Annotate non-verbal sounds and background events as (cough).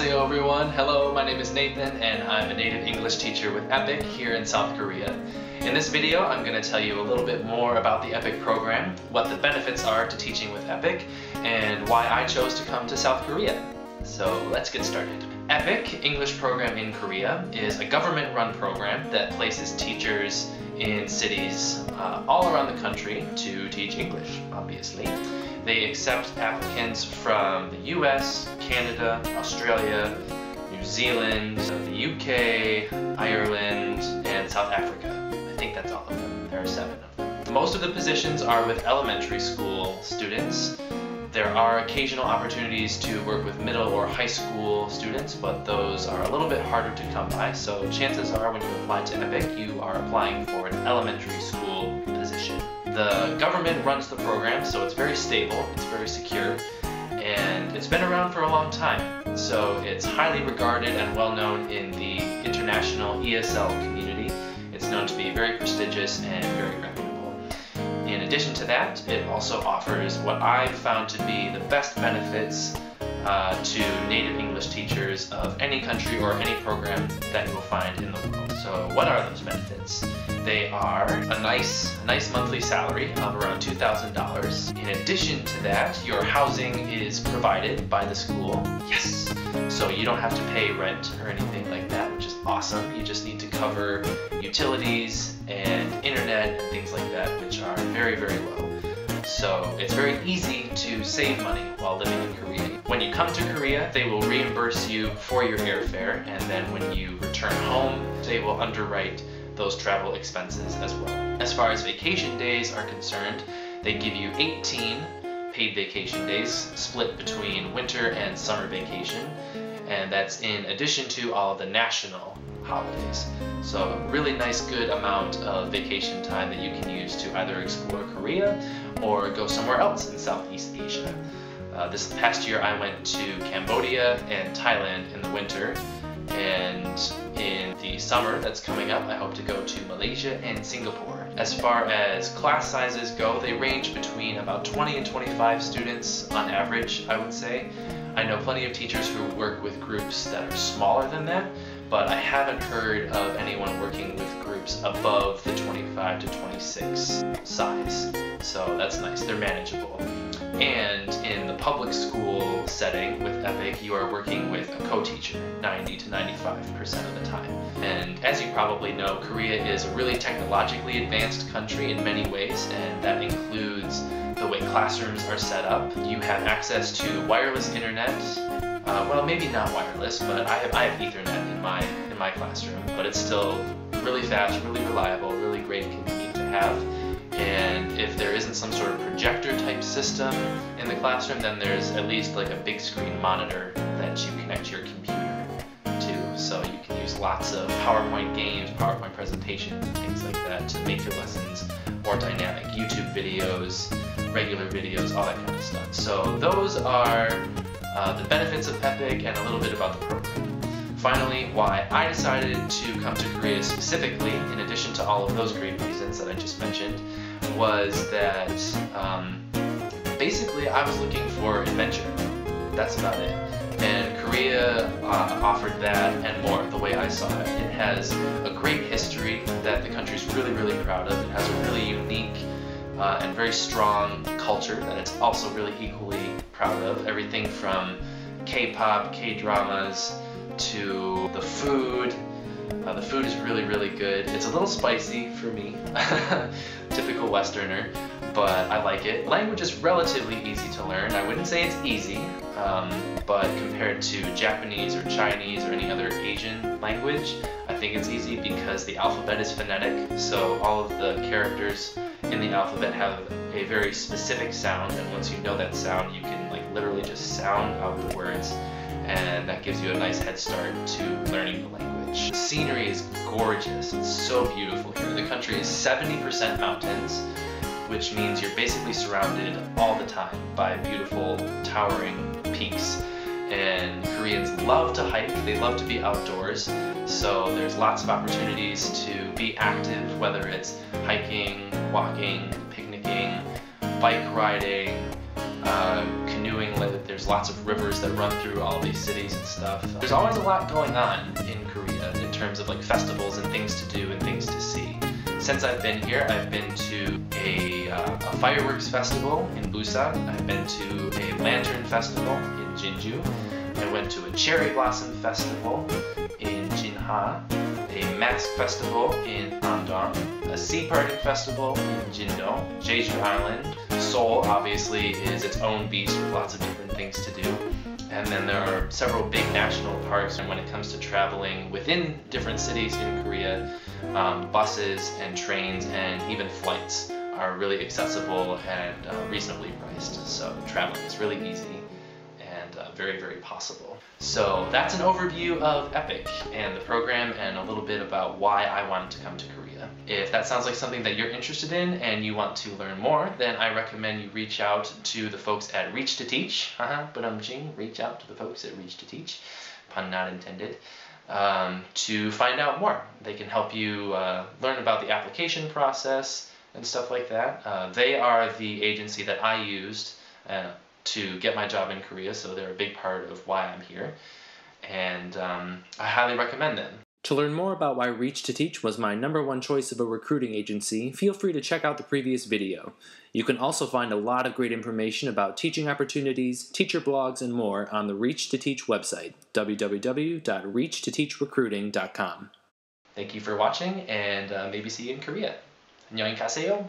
Annyeonghaseyo everyone. Hello, my name is Nathan and I'm a native English teacher with EPIK here in South Korea. In this video, I'm going to tell you a little bit more about the EPIK program, what the benefits are to teaching with EPIK, and why I chose to come to South Korea. So let's get started. EPIK, English Program in Korea, is a government-run program that places teachers in cities uh, all around the country to teach English, obviously. They accept applicants from the US, Canada, Australia, New Zealand, the UK, Ireland, and South Africa. I think that's all of them. There are seven of them. Most of the positions are with elementary school students. There are occasional opportunities to work with middle or high school students, but those are a little bit harder to come by, so chances are when you apply to EPIK, you are applying for an elementary school position. The government runs the program, so it's very stable, it's very secure, and it's been around for a long time. So it's highly regarded and well known in the international ESL community. It's known to be very prestigious and very reputable. In addition to that, it also offers what I've found to be the best benefits uh, to native English teachers of any country or any program that you will find in the world. So what are those benefits? They are a nice, nice monthly salary of around $2,000. In addition to that, your housing is provided by the school. Yes! So you don't have to pay rent or anything like that, which is awesome. You just need to cover utilities and internet and things like that, which are very, very low. So it's very easy to save money while living in Korea. When you come to Korea, they will reimburse you for your airfare, and then when you return home, they will underwrite those travel expenses as well. As far as vacation days are concerned, they give you 18 paid vacation days split between winter and summer vacation, and that's in addition to all of the national holidays. So really nice good amount of vacation time that you can use to either explore Korea or go somewhere else in Southeast Asia. Uh, this past year I went to Cambodia and Thailand in the winter and in the summer that's coming up I hope to go to Malaysia and Singapore. As far as class sizes go, they range between about 20 and 25 students on average, I would say. I know plenty of teachers who work with groups that are smaller than that, but I haven't heard of anyone working with groups above the 25 to 26 size. So that's nice, they're manageable. And in the public school setting with EPIK, you are working with a co-teacher 90 to 95% of the time. And as you probably know, Korea is a really technologically advanced country in many ways, and that includes the way classrooms are set up. You have access to wireless internet, uh, well, maybe not wireless, but I have, I have Ethernet in my, in my classroom, but it's still really fast, really reliable, really great convenient to have. And if there isn't some sort of projector type system in the classroom, then there's at least like a big screen monitor that you connect your computer to. So you can use lots of PowerPoint games, PowerPoint presentations, and things like that to make your lessons more dynamic. YouTube videos, regular videos, all that kind of stuff. So those are uh, the benefits of EPIK and a little bit about the program. Finally, why I decided to come to Korea specifically, in addition to all of those great reasons that I just mentioned, was that um, basically I was looking for adventure. That's about it. And Korea uh, offered that and more, the way I saw it. It has a great history that the country's really, really proud of. It has a really unique uh, and very strong culture that it's also really equally proud of. Everything from K-pop, K-dramas, to the food. Uh, the food is really, really good. It's a little spicy for me, (laughs) typical Westerner, but I like it. Language is relatively easy to learn. I wouldn't say it's easy, um, but compared to Japanese or Chinese or any other Asian language, I think it's easy because the alphabet is phonetic, so all of the characters in the alphabet have a very specific sound, and once you know that sound, you can literally just sound out the words and that gives you a nice head start to learning the language. The scenery is gorgeous, it's so beautiful here. The country is 70% mountains, which means you're basically surrounded all the time by beautiful towering peaks. And Koreans love to hike, they love to be outdoors, so there's lots of opportunities to be active, whether it's hiking, walking, picnicking, bike riding, there's lots of rivers that run through all these cities and stuff. There's always a lot going on in Korea in terms of like festivals and things to do and things to see. Since I've been here, I've been to a, uh, a fireworks festival in Busan. I've been to a lantern festival in Jinju. I went to a cherry blossom festival in Jinhae, a mask festival in Andong, a sea parting festival in Jindo, Jeju Island. Seoul obviously is its own beast with lots of things to do. And then there are several big national parks, and when it comes to traveling within different cities in Korea, um, buses and trains and even flights are really accessible and uh, reasonably priced. So traveling is really easy uh, very, very possible. So that's an overview of EPIK and the program and a little bit about why I wanted to come to Korea. If that sounds like something that you're interested in and you want to learn more, then I recommend you reach out to the folks at Reach to Teach. But I'm ching, reach out to the folks at Reach to Teach, pun not intended, um, to find out more. They can help you uh, learn about the application process and stuff like that. Uh, they are the agency that I used uh, to get my job in Korea, so they're a big part of why I'm here. And um, I highly recommend them. To learn more about why Reach to Teach was my number one choice of a recruiting agency, feel free to check out the previous video. You can also find a lot of great information about teaching opportunities, teacher blogs, and more on the Reach to Teach website, www.reachtoteachrecruiting.com. Thank you for watching, and uh, maybe see you in Korea. 안녕히 가세요.